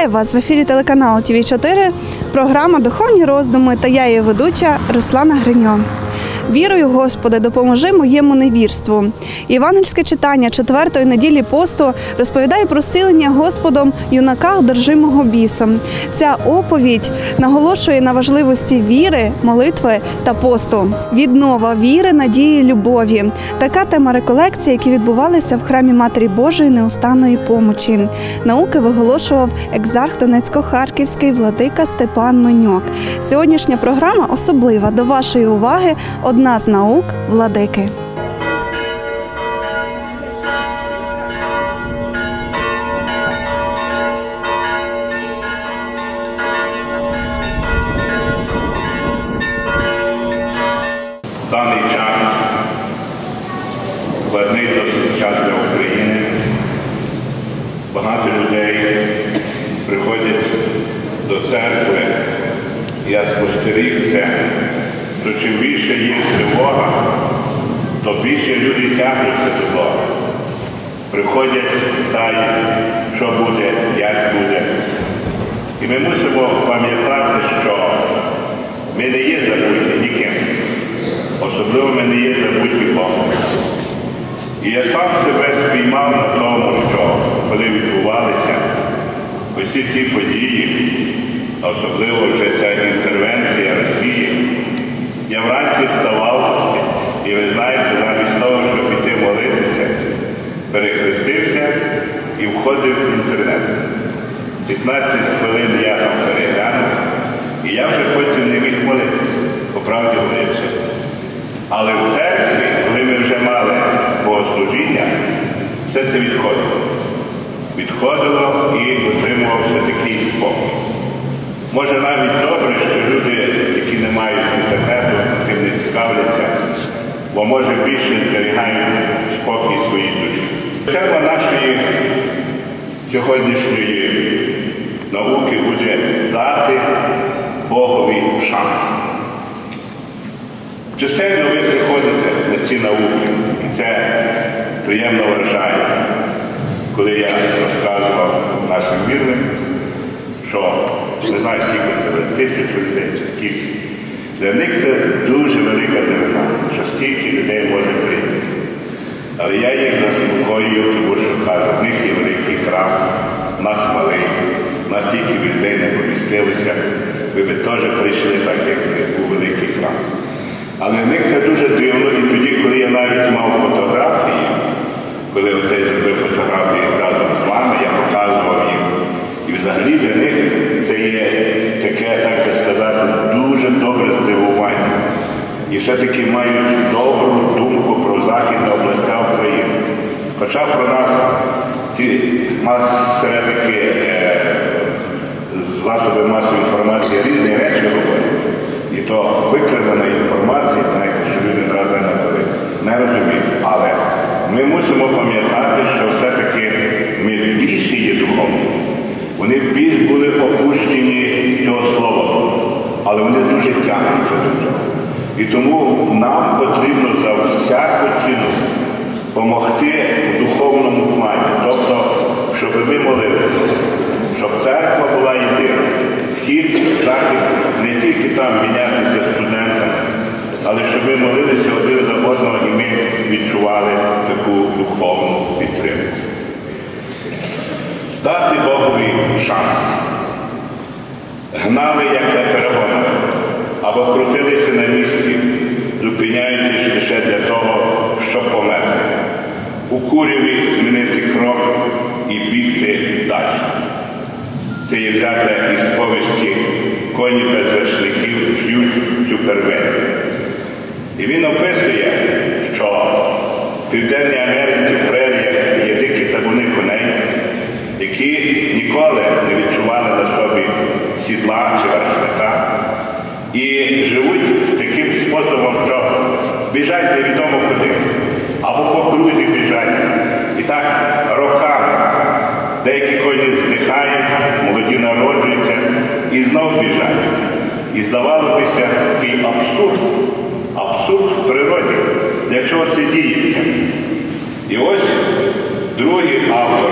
Вітаю вас в ефірі телеканалу ТВ 4 Програма Духовні роздуми та я її ведуча Руслана Гриньо. Вірую, Господи, допоможи моєму невірству. Євангельське читання четвертої неділі посту розповідає про зцілення Господом юнака, одержимого бісом. Ця оповідь наголошує на важливості віри, молитви та посту. Віднова віри, надії, любові. Така тема реколекції, які відбувалися в храмі Матері Божої неустанної помочі. Науки виголошував екзарх Донецько-Харківський владика Степан Меньок. Сьогоднішня програма особлива. До вашої уваги одна з наук владики. Даний час складний досить час для України. Багато людей приходять до церкви. Я спостеріг це, що чим більше є тривога, то більше люди тягнуться до Бога. Приходять, тають, що буде, як буде. І ми мусимо пам'ятати, що ми не є забуті ніким. Особливо ми не є забуті Богом. І я сам себе спіймав на тому, що коли відбувалися усі ці події, особливо вже ця інтервенція Росії, я вранці ставав, і ви знаєте, замість того, щоб піти молитися, перехрестився і входив в інтернет. 15 хвилин я там переглянув, і я вже потім не міг молитися, по правді говорячи. Але в церкві, коли ми вже мали богослужіння, все це відходило. Відходило і отримувався такий спокій. Може навіть добре, що люди, які не мають інтернету, тим не цікавляться, бо може більше зберігають спокій своїй душі. Тема нашої сьогоднішньої науки буде дати Богові шанс. Чисельно ви приходите на ці науки, і це приємно вражає, коли я розказував нашим вірним, що не знаю, скільки це тисячу людей чи скільки. Для них це дуже велика дивина, що стільки людей може прийти. Але я їх заспокоюю, тому що кажу, в них є великий храм, в нас малий, в нас стільки людей не помістилося. Ви би теж прийшли так, як у великий храм. Але в них це дуже дивно, і тоді, коли я навіть мав фотографії, коли отець зробив фотографії разом з вами, я показував їм. І взагалі для них це є таке, так би сказати, дуже добре здивування. І все-таки мають добру думку про західні областя України. Хоча про нас ті середники е, засоби масової інформації різні речі говорять. І то викрадена інформація, знаєте, що люди раз не розуміють. Але ми мусимо пам'ятати, що все-таки ми більше є духовні. Вони більш були опущені цього слова, але вони дуже тягнуться дуже. І тому нам потрібно за всяку ціну допомогти в духовному плані, тобто, щоб ми молилися, щоб церква була єдина. Схід, захід, не тільки там мінятися студентами, але щоб ми молилися один за одного і ми відчували таку духовну підтримку. Дати Богові шанс. Гнали, як на перегонах, або крутилися на місці, лише для того, щоб померти. У куряві змінити крок і бігти далі. Це є взяте із повісті коні без вершників ждуть цю первину. І він описує, що в Південній Америці в преріях є дикі табуни коней, які ніколи не відчували на собі сідла чи вершника. І живуть таким способом, що біжать невідомо куди, або по крузі біжать. І так роками деякі коні здихають, молоді народжуються і знов біжать. І здавалося такий абсурд, абсурд в природі. Для чого це діється? І ось другий автор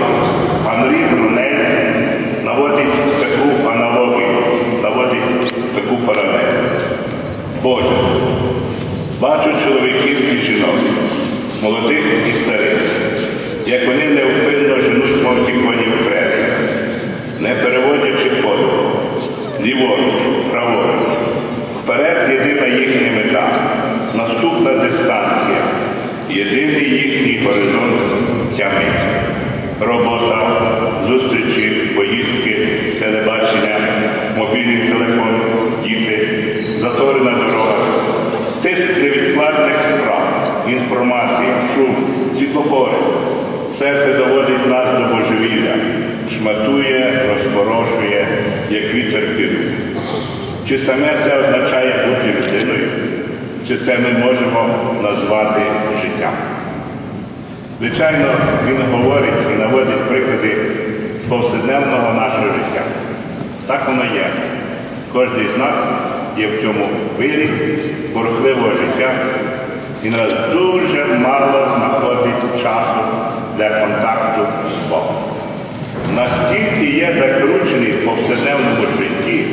Все це доводить нас до божевілля, шматує, розпорошує, як вітер піду. Чи саме це означає бути людиною? Чи це ми можемо назвати життям? Звичайно, він говорить і наводить приклади повседневного нашого життя. Так воно є. Кожен з нас є в цьому вирі борохливого життя і нас дуже мало знаходить часу для контакту з Богом. Настільки є закручений в повседневному житті,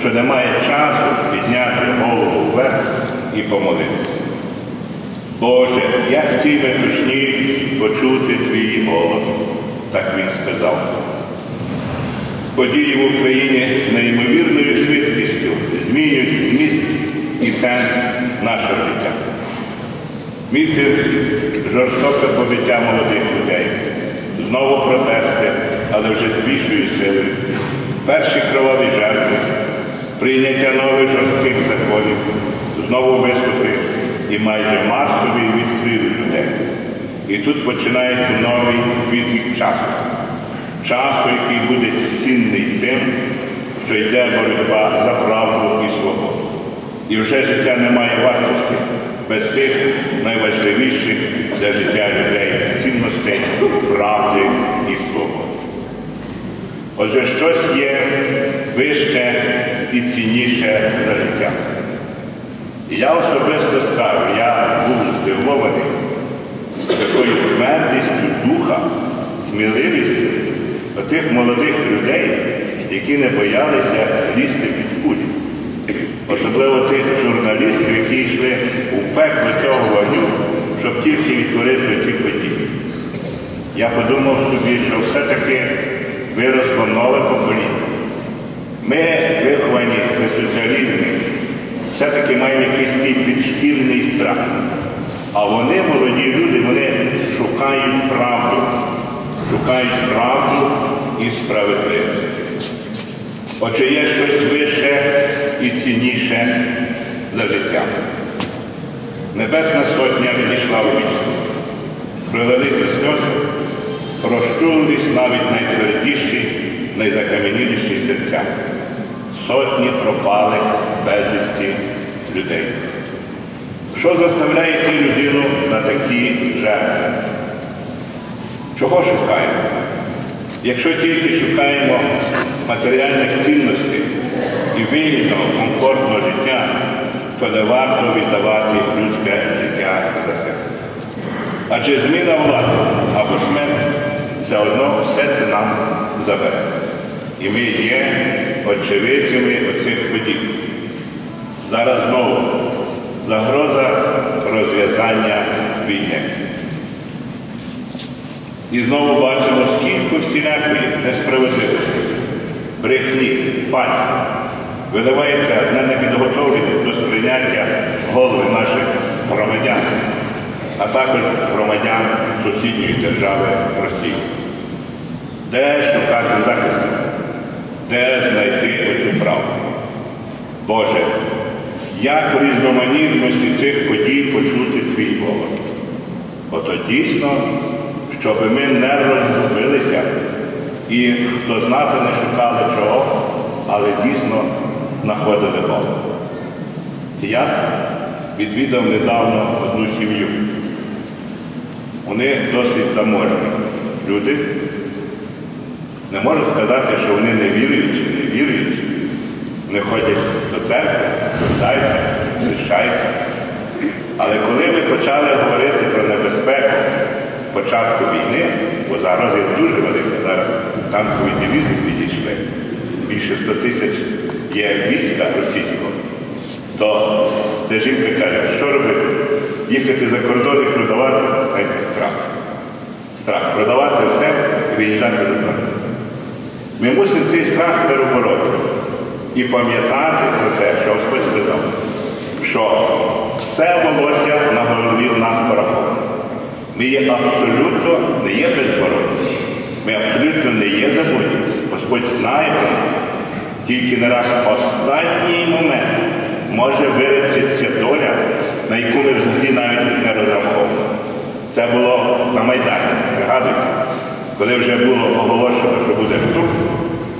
що немає часу підняти голову вверх і помолитися. Боже, як цій метушні почути твій голос, так він сказав. Події в Україні неймовірною швидкістю змінюють зміст і сенс нашого життя. Мітив жорстоке побиття молодих людей, знову протести, але вже з більшою силою, перші кроваві жертви, прийняття нових жорстких законів, знову виступи і майже масовий відстріл людей. І тут починається новий відвік часу. Часу, який буде цінний тим, що йде боротьба за правду і свободу. І вже життя не має вартості без тих найважливіших для життя людей цінностей, правди і свободи. Отже, щось є вище і цінніше за життя. І я особисто скажу, я був здивований такою твердістю духа, сміливістю тих молодих людей, які не боялися лізти під кулі. Особливо тих журналістів, які йшли у пекло цього вогню, щоб тільки відтворити ці події. Я подумав собі, що все-таки виросло нове покоління. Ми виховані при соціалізмі, все-таки маємо якийсь такий підшкільний страх. А вони, молоді люди, вони шукають правду, шукають правду і справедливість. Отже, є щось вище і цінніше за життя. Небесна сотня відійшла у вічність. Пролилися сльози, розчулились навіть найтвердіші, найзакам'яніліші серця. Сотні пропали безвісті людей. Що заставляє йти людину на такі жертви? Чого шукаємо? Якщо тільки шукаємо матеріальних цінностей і вигідного, комфортного життя, то не варто віддавати людське життя за це. Адже зміна влади або смерть все одно все це нам забере. І ми є очевидцями оцих подій. Зараз знову загроза розв'язання війни. І знову бачимо, скільки всілякої несправедливості, брехні, фальсу видавається на непідготовлені до сприйняття голови наших громадян, а також громадян сусідньої держави Росії. Де шукати захисту? Де знайти оцю правду? Боже, як в різноманітності цих подій почути твій голос? Ото дійсно, щоб ми не розгубилися і хто знати не шукали чого, але дійсно знаходили Бога. Я відвідав недавно одну сім'ю. Вони досить заможні люди. Не можу сказати, що вони не віруючі, не віруючі. Вони ходять до церкви, вдаються, хрещаються. Але коли ми почали говорити про небезпеку початку війни, бо зараз є дуже велика, зараз танкові дивізії підійшли, більше 100 тисяч є війська російського. то ця жінка каже, що робити? Їхати за кордон і продавати, знаєте, страх. Страх. Продавати все і виїжджати за кордон. Ми мусимо цей страх перебороти і пам'ятати про те, що Господь сказав, що все волосся на голові в нас пораховано. Ми є абсолютно не є безбородні. Ми абсолютно не є забуті. Господь знає про нас. Тільки на раз останній момент може вирішитися доля, на яку ми взагалі навіть не розраховували. Це було на Майдані, пригадуйте, коли вже було оголошено, що буде штурм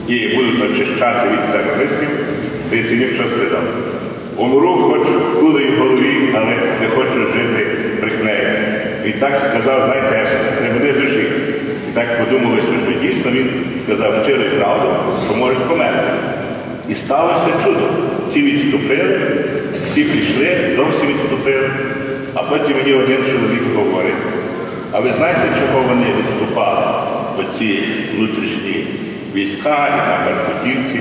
і будуть очищати від терористів, Яценюк що сказав? Умру хоч кулею в голові, але не хочу жити брехнею. І так сказав, знаєте, не буде душі. І так подумалося, що дійсно він сказав щиро і правду, що можуть померти. І сталося чудо. Ці відступили, ці пішли, зовсім відступили. А потім мені один чоловік говорить, а ви знаєте, чого вони відступали, оці внутрішні війська і там беркутівці?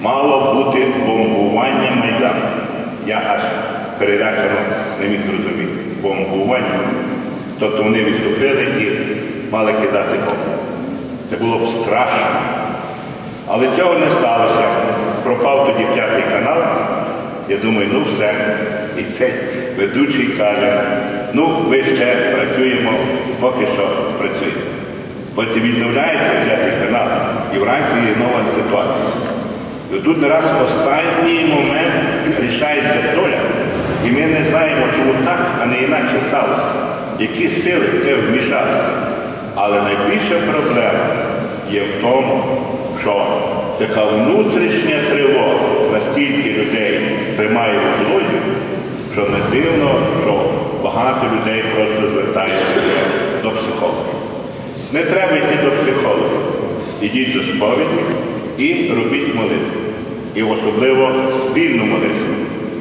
Мало бути бомбування Майдану. Я аж перелякано не міг зрозуміти. Бомбування. Тобто вони відступили і мали кидати бомбу. Це було б страшно. Але цього не сталося. Пропав тоді п'ятий канал. Я думаю, ну все. І цей ведучий каже, ну ми ще працюємо, поки що працюємо. Потім відновляється п'ятий канал, і вранці є нова ситуація. І тут не раз останній момент рішається доля. І ми не знаємо, чому так, а не інакше сталося. Які сили це вмішалися. Але найбільша проблема є в тому, що така внутрішня тривога настільки людей тримає в облозі, що не дивно, що багато людей просто звертаються до психологів. Не треба йти до психологів. Ідіть до сповіді і робіть молитву. І особливо спільну молитву.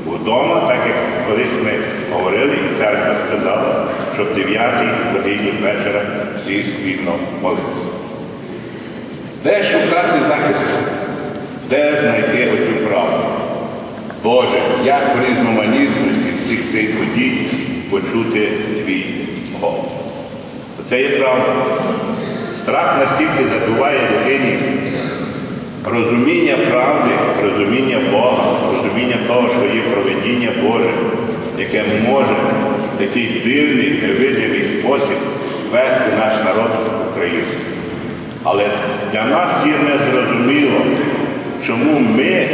Вдома, так як колись ми говорили, і церква сказала, що в 9 годині вечора всі спільно молитися. Де шукати захисту? Де знайти оцю правду? Боже, як в різноманітності всіх цих подій почути твій голос? Це є правда. Страх настільки забиває людині розуміння правди, розуміння Бога, розуміння того, що є проведіння Боже, яке може в такий дивний, невидимий спосіб вести наш народ в Україну. Але для нас є незрозуміло, чому ми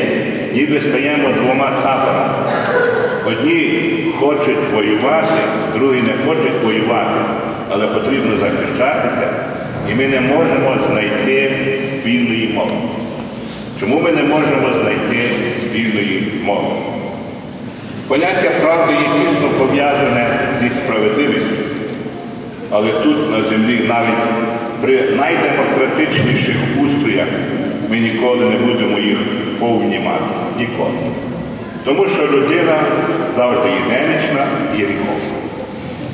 ніби стаємо двома таборами. Одні хочуть воювати, другі не хочуть воювати, але потрібно захищатися, і ми не можемо знайти спільної мови. Чому ми не можемо знайти спільної мови? Поняття правди є тісно пов'язане зі справедливістю. Але тут на землі навіть при найдемократичніших устроях ми ніколи не будемо їх повні мати. Ніколи. Тому що людина завжди є немічна і гріховна.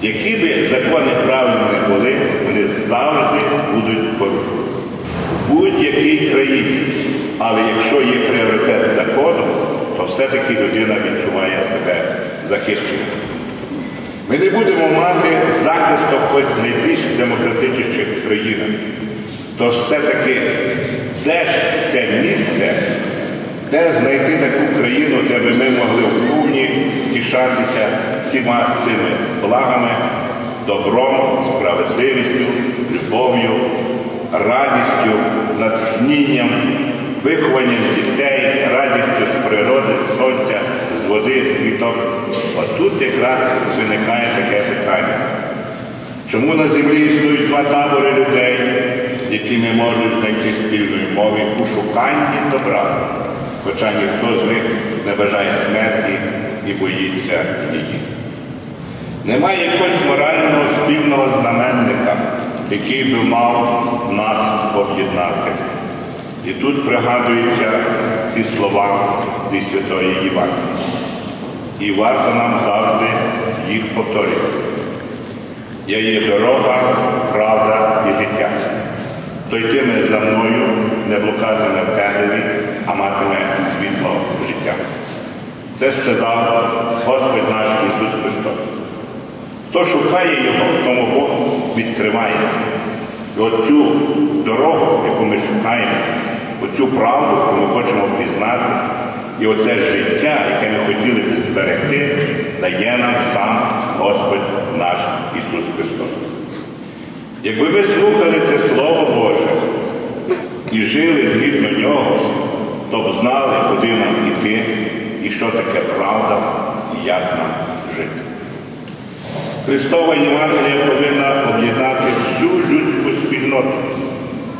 Які би закони правильні були, вони завжди будуть порушуватися. В будь-якій країні. Але якщо є пріоритет закону, то все-таки людина відчуває себе захищеною. Ми не будемо мати захисту хоч найбільш демократичних країнах. То все-таки де ж це місце, де знайти таку країну, де би ми могли в повні тішатися всіма цими благами, добром, справедливістю, любов'ю, радістю, натхнінням, вихованням дітей, радістю з природи, з сонця, з води, з квіток. От тут якраз виникає таке питання. Чому на землі існують два табори людей, які не можуть знайти спільної мови у шуканні добра, хоча ніхто з них не бажає смерті і боїться її. Немає якогось морального спільного знаменника, який би мав нас об'єднати. І тут пригадуються ці слова зі Святої Євангелії. І варто нам завжди їх повторювати. Я є дорога, правда і життя. Хто йтиме за мною, не блукатиме в а матиме світло життя. Це сказав Господь наш Ісус Христос. Хто шукає Його, тому Бог відкривається. І оцю дорогу, яку ми шукаємо, оцю правду, яку ми хочемо пізнати, і оце життя, яке ми хотіли б зберегти, дає нам сам Господь наш Ісус Христос. Якби ми слухали це Слово Боже і жили згідно нього, то б знали, куди нам іти і що таке правда, і як нам жити. Христова Євангелія повинна об'єднати всю людську спільноту,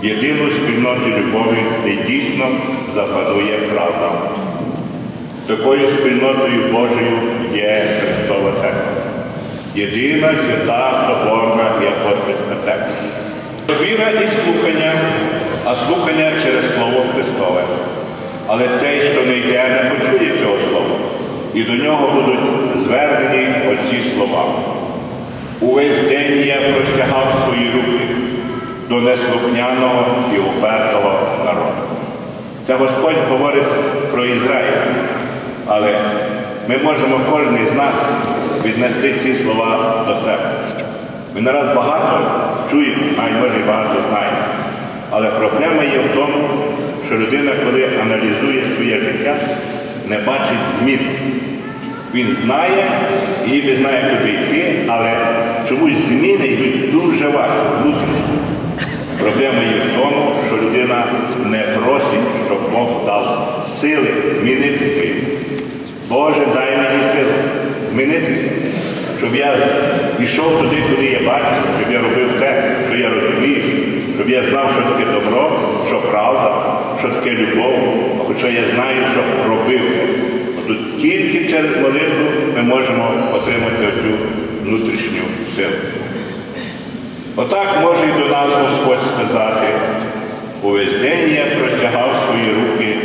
єдину спільноту любові, де дійсно запанує правда. Такою спільнотою Божою є Христова Церква. Єдина свята, соборна і апостольська церква. Віра і слухання, а слухання через Слово Христове. Але цей, що не йде, не почує цього слова. І до нього будуть звернені оці слова. Увесь день я простягав свої руки до неслухняного і упертого народу. Це Господь говорить про Ізраїль. Але ми можемо кожен із нас віднести ці слова до себе. Ми не раз багато чуємо, а може і багато знаємо. Але проблема є в тому, що людина, коли аналізує своє життя, не бачить змін. Він знає і ніби знає, куди йти, але чомусь зміни йдуть дуже важко, внутрішньо. Проблема є в тому, що людина не просить, щоб Бог дав сили змінити свій. Боже, дай мені сили змінитися, щоб я йшов туди, куди я бачу, щоб я робив те, що я розумію, щоб я знав, що таке добро, що правда, що таке любов, хоча я знаю, що робив. Тут тільки через молитву ми можемо отримати оцю внутрішню силу. Отак може і до нас Господь сказати, увесь день я простягав свої руки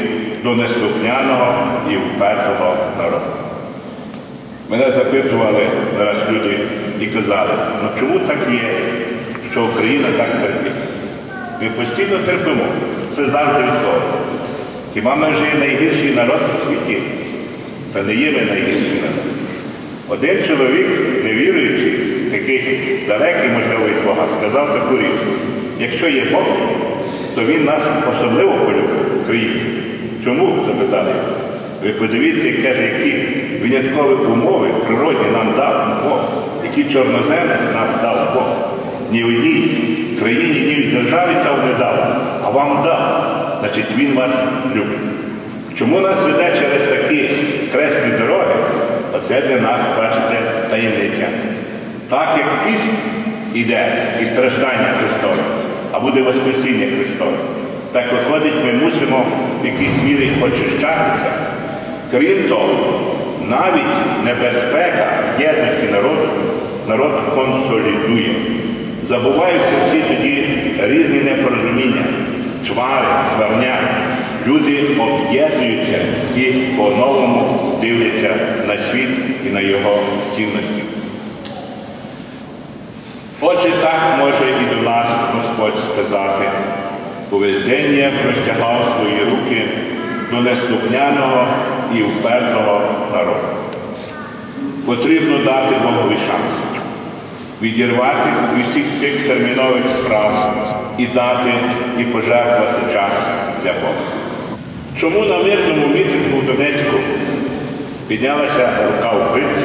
до неслухняного і впертого народу. Мене запитували зараз люди і казали, ну чому так є, що Україна так терпить? Ми постійно терпимо, це завжди того. Хіба ми вже є найгірший народ у світі? Та не є ми найгірший народ. Один чоловік, невіруючий, такий далекий, можливо, від Бога, сказав таку річ. Якщо є Бог, то він нас особливо полюбив, українців. Чому? запитали. Ви подивіться, каже, які виняткові умови природні нам дав Бог, які чорноземи нам дав Бог. Ні одній країні, ні в державі цього не дав, а вам дав. Значить, він вас любить. Чому нас веде через такі кресні дороги? Оце для нас, бачите, таємниця. Так як піст іде і страждання Христове, а буде Воскресіння Христове, так виходить, ми мусимо в якійсь мірі очищатися. Крім того, навіть небезпека єдності народу, народ консолідує. Забуваються всі тоді різні непорозуміння, чвари, сварня. Люди об'єднуються і по-новому дивляться на світ і на його цінності. Отже, так може і до нас Господь сказати, увесь простягав свої руки до неслухняного і впертого народу. Потрібно дати Богові шанс, відірвати від всіх цих термінових справ і дати і пожертвувати час для Бога. Чому на мирному мітингу в Донецьку піднялася рука вбивці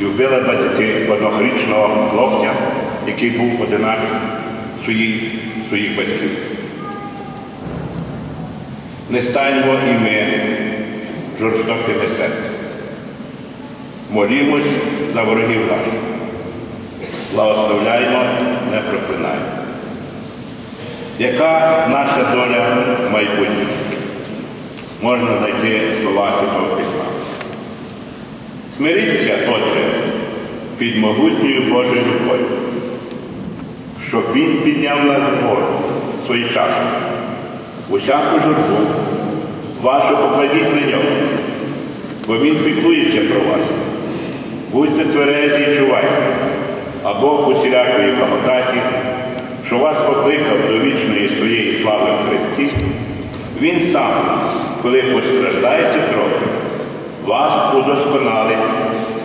і вбила 21-річного хлопця, який був одинак своїх, своїх батьків? Не станьмо і ми жорстокими серцем. Молімось за ворогів наших. Благословляємо, не проклинаємо. Яка наша доля майбутнього? Можна знайти слова Святого Письма. Смиріться, Отже, під могутньою Божою рукою, щоб Він підняв нас вгору своєчасно. Усяку журбу вашу покладіть на нього, бо Він піклується про вас. Будьте тверезі і чувайте, а Бог усілякої благодаті, що вас покликав до вічної своєї слави в Христі, Він сам, коли постраждаєте трохи, вас удосконалить,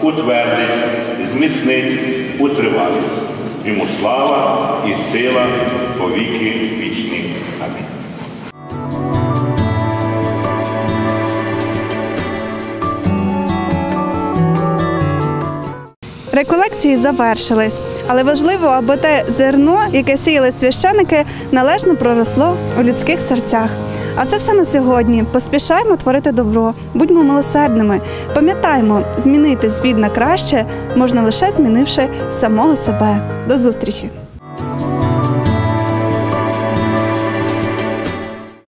утвердить, зміцнить, утриває. Йому слава і сила по віки вічні. Амінь. Реколекції завершились, але важливо, аби те зерно, яке сіяли священики, належно проросло у людських серцях. А це все на сьогодні. Поспішаємо творити добро, будьмо милосердними. Пам'ятаймо, змінити звід на краще можна лише змінивши самого себе. До зустрічі!